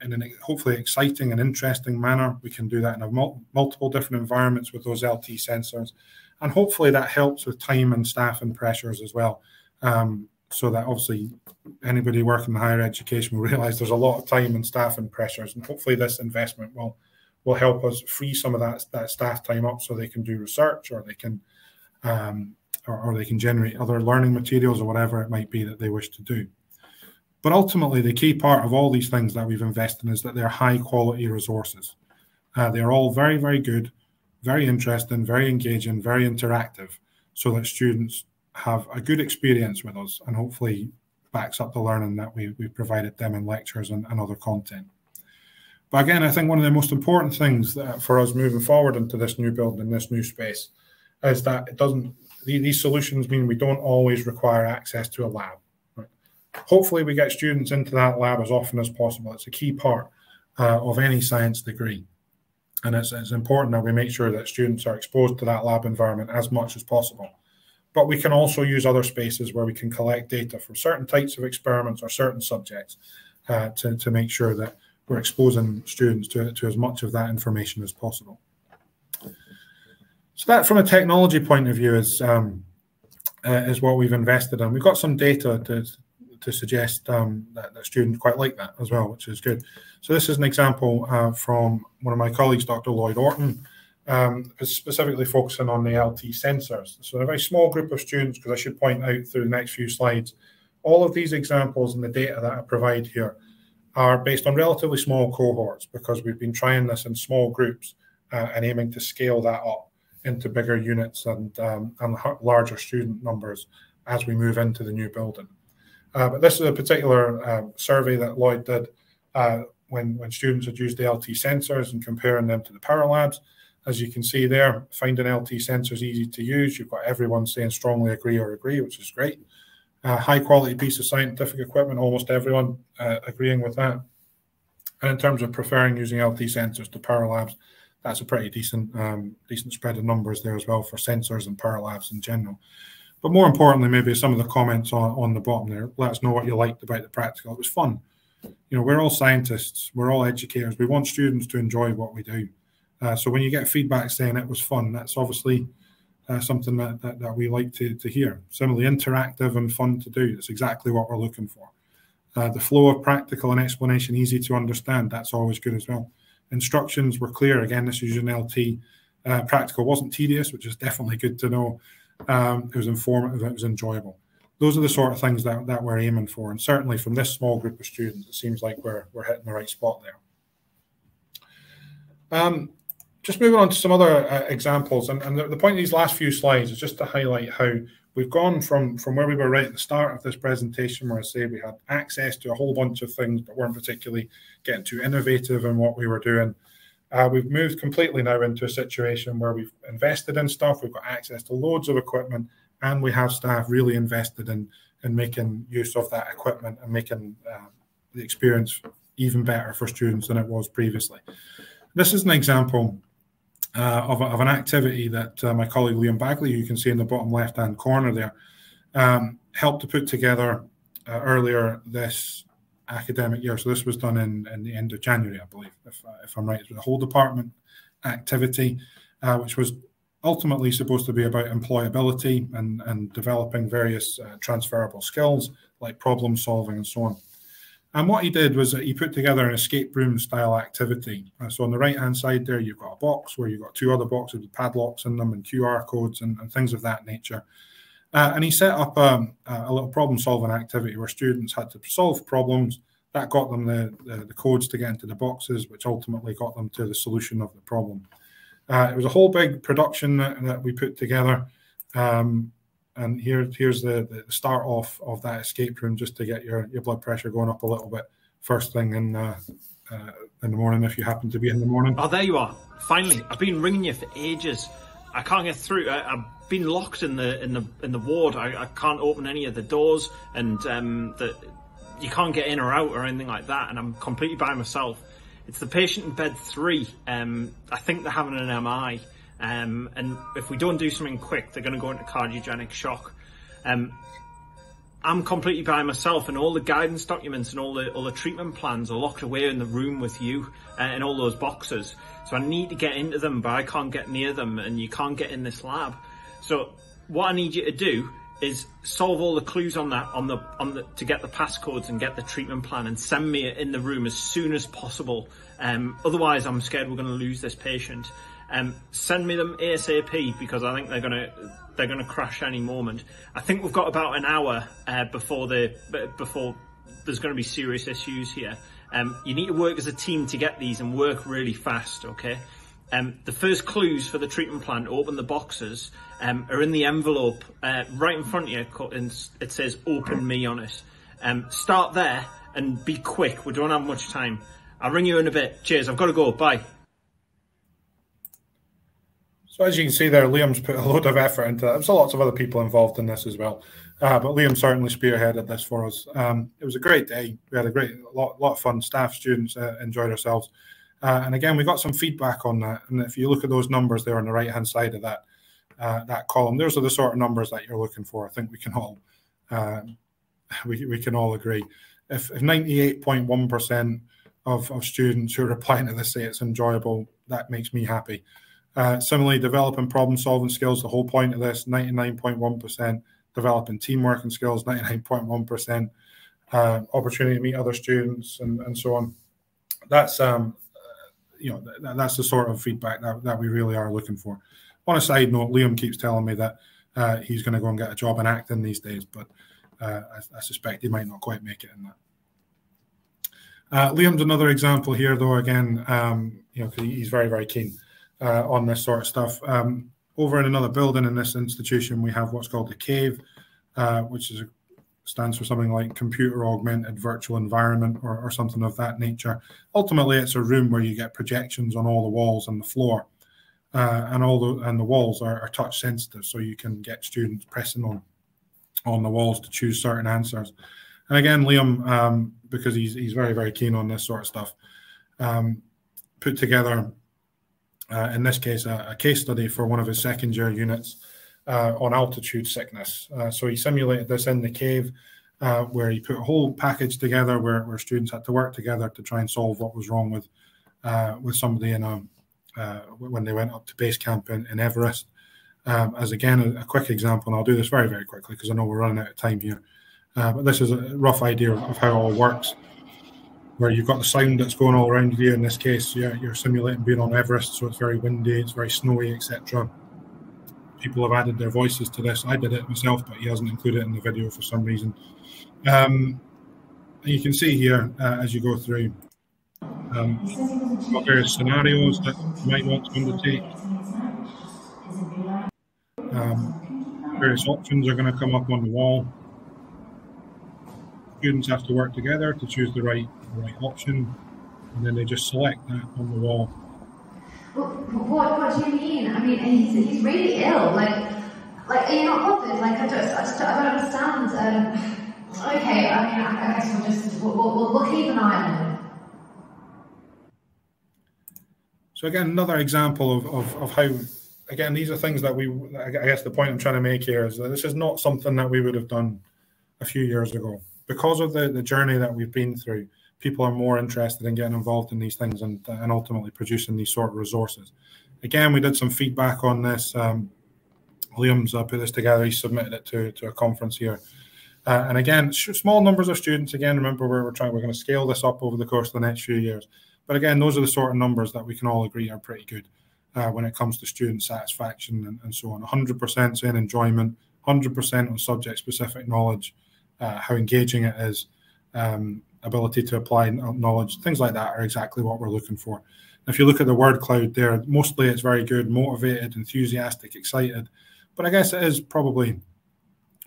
in a hopefully exciting and interesting manner. We can do that in mul multiple different environments with those LT sensors. And hopefully that helps with time and staff and pressures as well. Um, so that obviously anybody working in higher education will realize there's a lot of time and staff and pressures. And hopefully this investment will will help us free some of that, that staff time up so they can do research or they can um, or, or they can generate other learning materials or whatever it might be that they wish to do. But ultimately, the key part of all these things that we've invested in is that they're high quality resources. Uh, they're all very, very good, very interesting, very engaging, very interactive, so that students have a good experience with us and hopefully backs up the learning that we, we've provided them in lectures and, and other content. But again, I think one of the most important things for us moving forward into this new building, this new space, is that it doesn't. These solutions mean we don't always require access to a lab. Hopefully, we get students into that lab as often as possible. It's a key part uh, of any science degree, and it's, it's important that we make sure that students are exposed to that lab environment as much as possible. But we can also use other spaces where we can collect data from certain types of experiments or certain subjects uh, to, to make sure that we're exposing students to, to as much of that information as possible. So that, from a technology point of view, is um, uh, is what we've invested in. We've got some data to to suggest um, that, that, students quite like that as well, which is good. So this is an example uh, from one of my colleagues, Dr. Lloyd Orton, um, specifically focusing on the LT sensors. So a very small group of students, because I should point out through the next few slides, all of these examples and the data that I provide here are based on relatively small cohorts because we've been trying this in small groups uh, and aiming to scale that up into bigger units and, um, and larger student numbers as we move into the new building. Uh, but this is a particular uh, survey that Lloyd did uh, when, when students had used the LT sensors and comparing them to the PowerLabs. As you can see there, finding LT sensors easy to use. You've got everyone saying strongly agree or agree, which is great. Uh, high quality piece of scientific equipment, almost everyone uh, agreeing with that. And in terms of preferring using LT sensors to PowerLabs, that's a pretty decent um, decent spread of numbers there as well for sensors and PowerLabs in general. But more importantly, maybe some of the comments on, on the bottom there. Let us know what you liked about the practical. It was fun. You know, we're all scientists, we're all educators. We want students to enjoy what we do. Uh, so when you get feedback saying it was fun, that's obviously uh, something that, that, that, we like to, to hear. Similarly, interactive and fun to do. That's exactly what we're looking for. Uh, the flow of practical and explanation easy to understand. That's always good as well. Instructions were clear. Again, this is an LT. Uh, practical wasn't tedious, which is definitely good to know. Um, it was informative. It was enjoyable. Those are the sort of things that, that we're aiming for. And certainly from this small group of students, it seems like we're, we're hitting the right spot there. Um, just moving on to some other uh, examples, and, and the, the, point of these last few slides is just to highlight how we've gone from from where we were right at the start of this presentation, where I say we had access to a whole bunch of things, but weren't particularly getting too innovative in what we were doing. Uh, we've moved completely now into a situation where we've invested in stuff, we've got access to loads of equipment, and we have staff really invested in in making use of that equipment and making uh, the experience even better for students than it was previously. This is an example uh, of, of, an activity that uh, my colleague Liam Bagley, you can see in the bottom left hand corner there, um, helped to put together uh, earlier this academic year. So this was done in, in the end of January, I believe, if, uh, if I'm right. It was a whole department activity, uh, which was ultimately supposed to be about employability and, and developing various uh, transferable skills like problem solving and so on. And what he did was that he put together an escape room style activity. Uh, so on the right hand side there, you've got a box where you've got two other boxes with padlocks in them and QR codes and, and things of that nature. Uh, and he set up um, a little problem solving activity where students had to solve problems. That got them the, the, the, codes to get into the boxes, which ultimately got them to the solution of the problem. Uh, it was a whole big production that, that we put together. Um, and here here's the, the start off of that escape room just to get your, your blood pressure going up a little bit first thing in uh, uh, in the morning if you happen to be in the morning. Oh, there you are! Finally, I've been ringing you for ages. I can't get through. I, have been locked in the in the in the ward. I, I can't open any of the doors, and um, the you can't get in or out or anything like that. And I'm completely by myself. It's the patient in bed three. Um, I think they're having an MI. Um, and if we don't do something quick, they're going to go into cardiogenic shock. Um, I'm completely by myself, and all the guidance documents and all the all the treatment plans are locked away in the room with you uh, in all those boxes. So I need to get into them, but I can't get near them, and you can't get in this lab. So what I need you to do is solve all the clues on that on the on the to get the passcodes and get the treatment plan and send me it in the room as soon as possible. Um, otherwise, I'm scared we're going to lose this patient. Um, send me them ASAP because I think they're gonna they're gonna crash any moment. I think we've got about an hour uh, before the before there's going to be serious issues here. Um, you need to work as a team to get these and work really fast, okay? Um, the first clues for the treatment plan to open the boxes um, are in the envelope uh, right in front of you. It says "Open me" on it. Um, start there and be quick. We don't have much time. I'll ring you in a bit. Cheers. I've got to go. Bye. So as you can see there, Liam's put a load of effort into that. There's lots of other people involved in this as well. Uh, but Liam certainly spearheaded this for us. Um, it was a great day. We had a great lot, lot of fun. Staff, students uh, enjoyed ourselves. Uh, and again, we got some feedback on that. And if you look at those numbers there on the right hand side of that uh, that column, those are the sort of numbers that you're looking for. I think we can all uh, we, we can all agree. If, if 98.1% of, of students who are applying to this say it's enjoyable, that makes me happy. Uh, similarly, developing problem solving skills, the whole point of this, 99.1%, developing teamwork and skills, 99.1%, uh, opportunity to meet other students, and, and so on. That's um, you know that, that's the sort of feedback that, that we really are looking for. On a side note, Liam keeps telling me that uh, he's going to go and get a job in acting these days, but uh, I, I, suspect he might not quite make it in that. Uh, Liam's another example here, though. Again, um, you know, he's very, very keen uh, on this sort of stuff. Um, over in another building in this institution, we have what's called the Cave, uh, which is a stands for something like computer augmented virtual environment or, or, something of that nature. Ultimately, it's a room where you get projections on all the walls and the floor, uh, and all the and the walls are, are, touch sensitive, so you can get students pressing on on the walls to choose certain answers. And again, Liam, um, because he's he's very very keen on this sort of stuff, um, put together. Uh, in this case, a, a case study for one of his second year units uh, on altitude sickness. Uh, so he simulated this in the cave uh, where he put a whole package together where, where students had to work together to try and solve what was wrong with uh, with somebody in a, uh, when they went up to base camp in, in Everest. Um, as again, a, a, quick example, and I'll do this very, very quickly because I know we're running out of time here. But this is a rough idea of, of how it all works where you've got the sound that's going all around you. In this case, you're, you're simulating being on Everest, so it's very windy, it's very snowy, etc people have added their voices to this. I did it myself, but he hasn't included it in the video for some reason. Um, you can see here uh, as you go through um, various scenarios that you might want to undertake. Um, various options are going to come up on the wall. Students have to work together to choose the right, the right option, and then they just select that on the wall what, what do you mean? I mean, he's, he's really ill. Like, like, are you not bothered? Like, I just, I just I don't understand. Um, okay, I mean, I, I guess we'll just, we'll, we'll, we'll keep an eye on him. So again, another example of, of, of how, again, these are things that we, I guess the point I'm trying to make here is that this is not something that we would have done a few years ago. Because of the, the journey that we've been through, people are more interested in getting involved in these things and, and ultimately producing these sort of resources. Again, we did some feedback on this. Um, Liam's uh, put this together. He submitted it to, to a conference here. Uh, and again, small numbers of students. Again, remember we're, we're trying. We're going to scale this up over the course of the next few years. But again, those are the sort of numbers that we can all agree are pretty good uh, when it comes to student satisfaction and, and so on. 100% saying enjoyment, 100% on subject-specific knowledge, uh, how engaging it is, um, ability to apply knowledge, things like that are exactly what we're looking for. If you look at the word cloud there, mostly it's very good, motivated, enthusiastic, excited. But I guess it is probably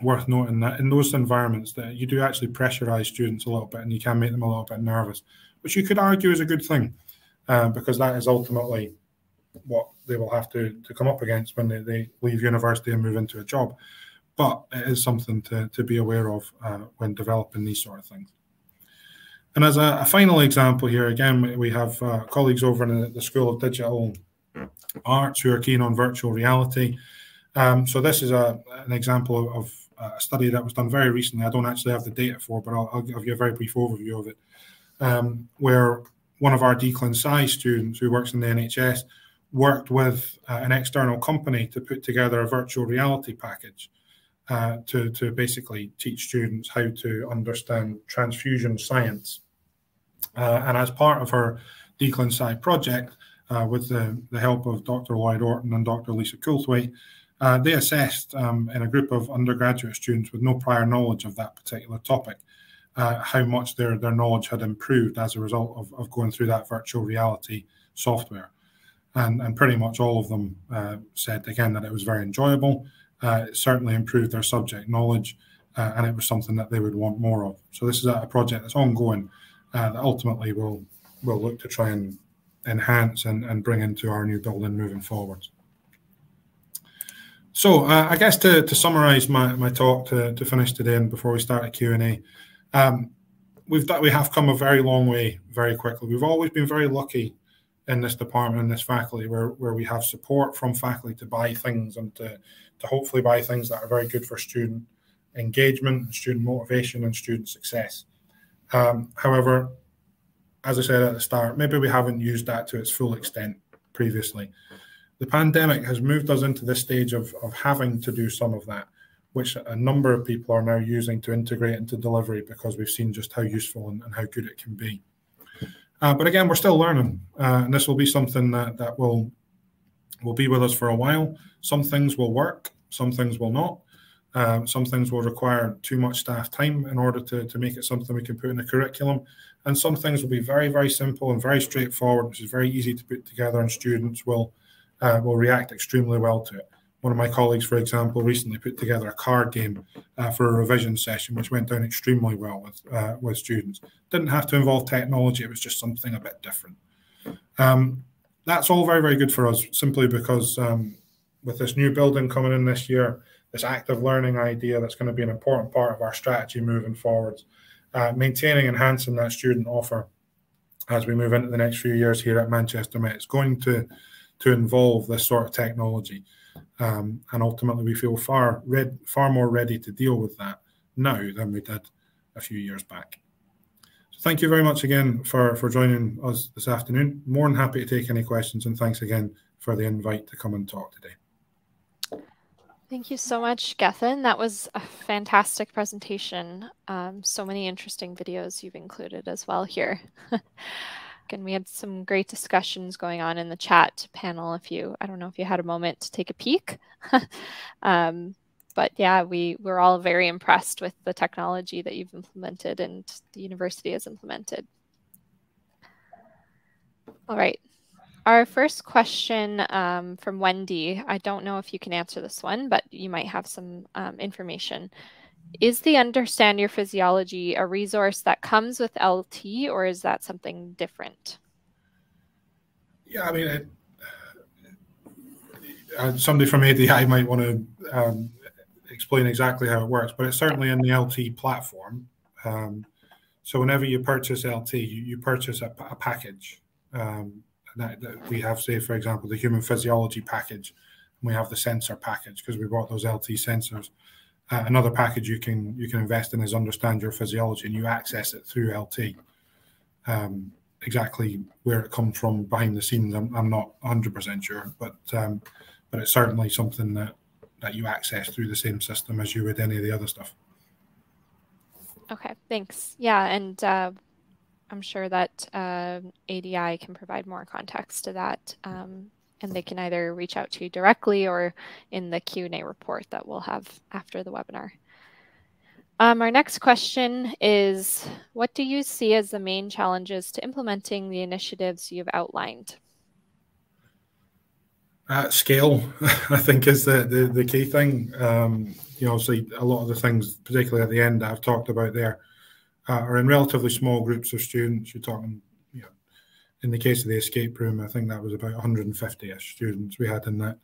worth noting that in those environments that you do actually pressurize students a little bit and you can make them a little bit nervous, which you could argue is a good thing uh, because that is ultimately what they will have to, to come up against when they, they leave university and move into a job. But it is something to, to be aware of uh, when developing these sort of things. And as a, a final example here, again, we have uh, colleagues over in the, School of Digital Arts who are keen on virtual reality. Um, so this is a, an example of, of, a study that was done very recently. I don't actually have the data for, but I'll, I'll give you a very brief overview of it, um, where one of our DClinSci students who works in the NHS worked with uh, an external company to put together a virtual reality package uh, to, to basically teach students how to understand transfusion science uh, and as part of her DClinSci project, uh, with the, the help of Dr. Lloyd Orton and Dr. Lisa Coulthwaite, uh, they assessed um, in a group of undergraduate students with no prior knowledge of that particular topic uh, how much their, their knowledge had improved as a result of, of going through that virtual reality software. And, and pretty much all of them uh, said again that it was very enjoyable. Uh, certainly improved their subject knowledge, uh, and it was something that they would want more of. So this is a project that's ongoing uh, that ultimately will will look to try and enhance and, and bring into our new building moving forward. So uh, I guess to, to summarize my, my talk to, to finish today and before we start a Q&A, um, we've we have come a very long way very quickly. We've always been very lucky in this department in this faculty where, where we have support from faculty to buy things and to, to hopefully buy things that are very good for student engagement, student motivation and student success. Um, however, as I said at the start, maybe we haven't used that to its full extent previously. The pandemic has moved us into this stage of, of having to do some of that, which a number of people are now using to integrate into delivery because we've seen just how useful and, and how good it can be. Uh, but again, we're still learning, uh, and this will be something that, that will will be with us for a while. Some things will work, some things will not. Uh, some things will require too much staff time in order to, to make it something we can put in the curriculum. And some things will be very, very simple and very straightforward, which is very easy to put together, and students will uh, will react extremely well to it. One of my colleagues, for example, recently put together a card game uh, for a revision session, which went down extremely well with uh, with students. Didn't have to involve technology; it was just something a bit different. Um, that's all very, very good for us, simply because um, with this new building coming in this year, this active learning idea that's going to be an important part of our strategy moving forwards uh, maintaining, and enhancing that student offer as we move into the next few years here at Manchester Met. It's going to to involve this sort of technology, um, and ultimately we feel far red, far more ready to deal with that now than we did a few years back. Thank you very much again for for joining us this afternoon. More than happy to take any questions, and thanks again for the invite to come and talk today. Thank you so much, Gethin. That was a fantastic presentation. Um, so many interesting videos you've included as well here. Again, we had some great discussions going on in the chat panel. If you, I don't know if you had a moment to take a peek. um, but yeah, we we're all very impressed with the technology that you've implemented and the university has implemented. All right, our first question um, from Wendy, I don't know if you can answer this one, but you might have some um, information. Is the Understand Your Physiology a resource that comes with LT or is that something different? Yeah, I mean, it, uh, somebody from ADI might want to um, explain exactly how it works, but it's certainly in the LT platform. Um, so whenever you purchase LT, you, you purchase a, a package. Um, that, that we have, say, for example, the human physiology package, and we have the sensor package because we bought those LT sensors. Uh, another package you can you can invest in is understand your physiology, and you access it through LT. Um, exactly where it comes from behind the scenes, I'm, I'm not 100% sure, but um, but it's certainly something that that you access through the same system as you would any of the other stuff. Okay, thanks. Yeah, and uh, I'm sure that uh, ADI can provide more context to that. Um, and they can either reach out to you directly or in the Q&A report that we'll have after the webinar. Um, our next question is, what do you see as the main challenges to implementing the initiatives you've outlined? Uh, scale, I think, is the, the, the key thing. Um, you know, obviously, a lot of the things, particularly at the end, that I've talked about there, uh, are in relatively small groups of students. You're talking, you know, in the case of the escape room, I think that was about 150-ish students we had in that.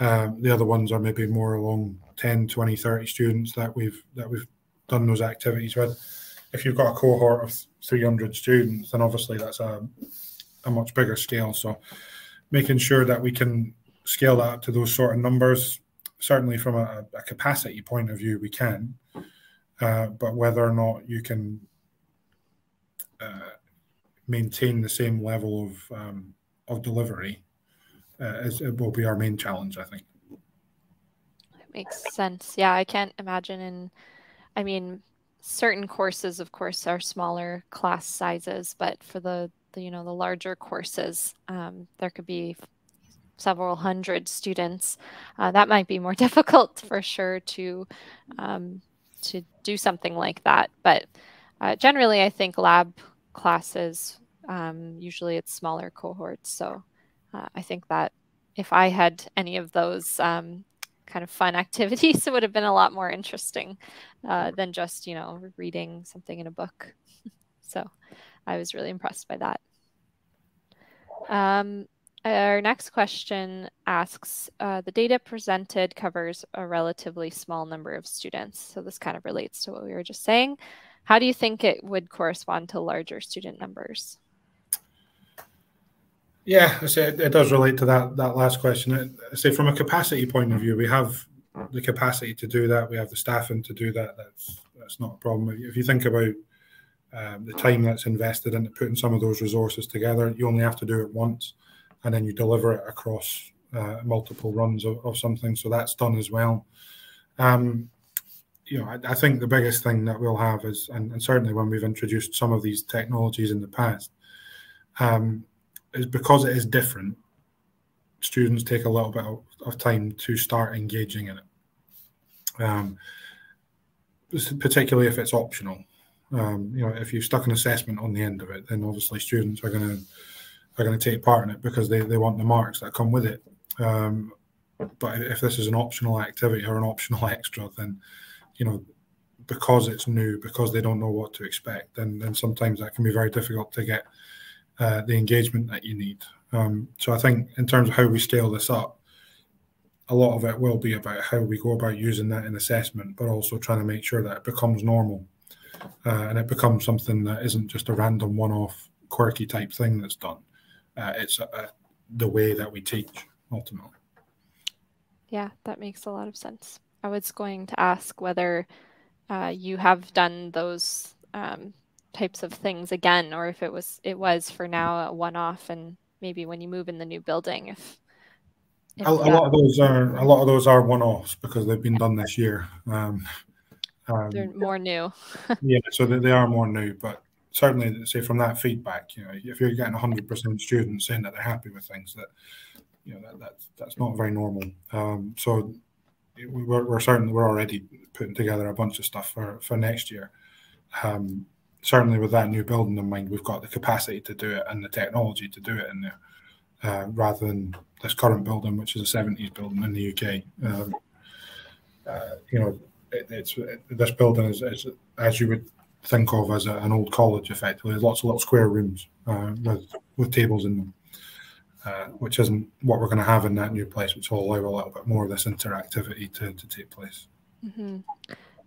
Um, the other ones are maybe more along 10, 20, 30 students that we've that we've done those activities with. If you've got a cohort of 300 students, then obviously that's a, a much bigger scale. So making sure that we can scale that up to those sort of numbers, certainly from a, a capacity point of view, we can. Uh, but whether or not you can uh, maintain the same level of um, of delivery uh, is, it will be our main challenge, I think. That makes sense. Yeah, I can't imagine. In, I mean, certain courses, of course, are smaller class sizes, but for the, the you know the larger courses, um, there could be several hundred students. Uh, that might be more difficult for sure to um, to do something like that. But uh, generally, I think lab classes, um, usually it's smaller cohorts. So uh, I think that if I had any of those um, kind of fun activities, it would have been a lot more interesting uh, than just, you know, reading something in a book. so I was really impressed by that. Um, our next question asks, uh, the data presented covers a relatively small number of students. So this kind of relates to what we were just saying. How do you think it would correspond to larger student numbers? Yeah, I say it, does relate to that that last question. I say from a capacity point of view, we have the capacity to do that. We have the staffing to do that. That's that's not a problem. If you think about um, the time that's invested into putting some of those resources together, you only have to do it once, and then you deliver it across uh, multiple runs of, of, something. So that's done as well. Um, you know, I, I, think the biggest thing that we'll have is, and, and, certainly when we've introduced some of these technologies in the past, um, is because it is different. Students take a little bit of, time to start engaging in it, um, particularly if it's optional. Um, you know, if you've stuck an assessment on the end of it, then obviously students are going to are going to take part in it because they, they want the marks that come with it. Um, but if this is an optional activity or an optional extra, then you know, because it's new, because they don't know what to expect, then then sometimes that can be very difficult to get uh, the engagement that you need. Um, so I think in terms of how we scale this up, a lot of it will be about how we go about using that in assessment, but also trying to make sure that it becomes normal uh, and it becomes something that isn't just a random one-off quirky type thing that's done. Uh, it's uh, the way that we teach ultimately. Yeah, that makes a lot of sense. I was going to ask whether uh, you have done those um, types of things again, or if it was it was for now a one-off, and maybe when you move in the new building, if, if a, a, lot of those are a lot of those are one-offs because they've been done this year. Um, um, They're more new. yeah, so they, they are more new, but certainly, say from that feedback, you know, if you're getting 100% students saying that they're happy with things, that you know that, that's that's not very normal. Um, so we're, we're certainly we're already putting together a bunch of stuff for for next year. Um, certainly with that new building in mind, we've got the capacity to do it and the technology to do it in there, uh, rather than this current building, which is a 70s building in the UK. Um, uh, you know, it, it's it, this building is, is, as you would think of as a, an old college, effectively. There's lots of little square rooms uh, with with tables in them, uh, which isn't what we're going to have in that new place, which will allow a little bit more of this interactivity to, to take place. Mm-hmm.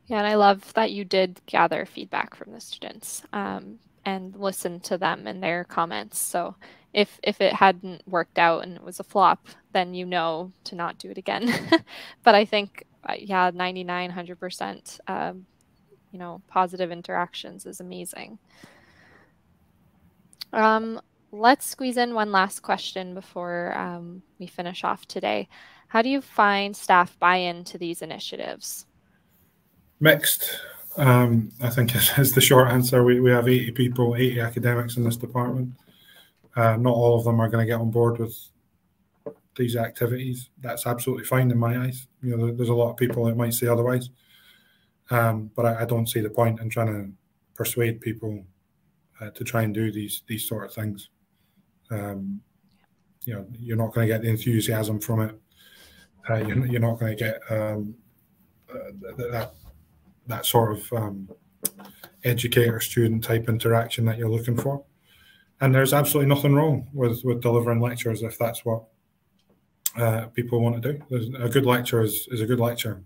Yeah, and I love that you did gather feedback from the students um, and listen to them and their comments. So if if it hadn't worked out and it was a flop, then you know to not do it again. but I think yeah, 99, 100%, um, you know, positive interactions is amazing. Um, let's squeeze in one last question before um, we finish off today. How do you find staff buy-in to these initiatives? Mixed. Um, I think is the short answer. We, we have 80 people, 80 academics in this department. Uh, not all of them are going to get on board with these activities. That's absolutely fine in my eyes. You know, there's a lot of people that might say otherwise, um, but I, I, don't see the point in trying to persuade people uh, to try and do these these sort of things. Um, you know, you're not going to get the enthusiasm from it. Uh, you're, you're, not going to get um, uh, that that sort of um, educator student type interaction that you're looking for. And there's absolutely nothing wrong with with delivering lectures if that's what uh, people want to do. There's, a good lecture is, is a good lecture.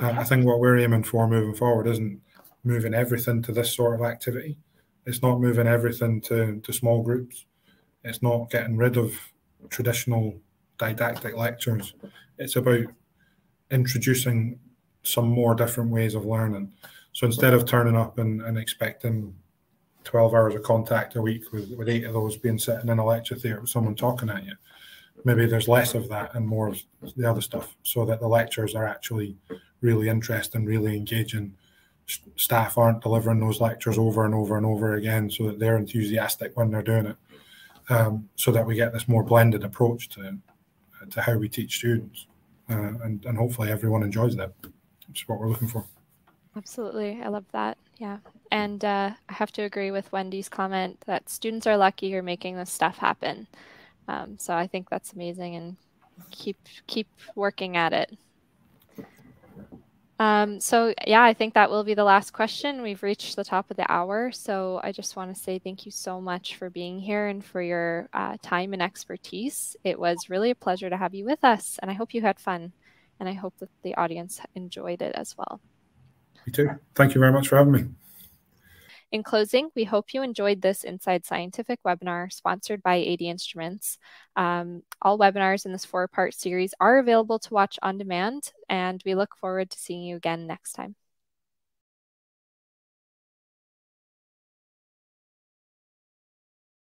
Uh, I think what we're aiming for moving forward isn't moving everything to this sort of activity. It's not moving everything to, to small groups. It's not getting rid of traditional didactic lectures. It's about introducing some more different ways of learning. So instead of turning up and, and expecting 12 hours of contact a week with, with eight of those being sitting in a lecture theatre with someone talking at you, maybe there's less of that and more of the other stuff so that the lectures are actually really interesting, really engaging. Staff aren't delivering those lectures over and over and over again so that they're enthusiastic when they're doing it. Um, so that we get this more blended approach to to how we teach students. Uh, and, and hopefully everyone enjoys that. Which is what we're looking for. Absolutely. I love that. Yeah. and uh, I have to agree with Wendy's comment that students are lucky you're making this stuff happen. Um, so I think that's amazing, and keep keep working at it. Um, so yeah, I think that will be the last question. We've reached the top of the hour. So I just want to say thank you so much for being here and for your uh, time and expertise. It was really a pleasure to have you with us, and I hope you had fun. And I hope that the audience enjoyed it as well. Me too. Thank you very much for having me. In closing, we hope you enjoyed this Inside Scientific webinar sponsored by AD Instruments. Um, all webinars in this four-part series are available to watch on demand, and we look forward to seeing you again next time.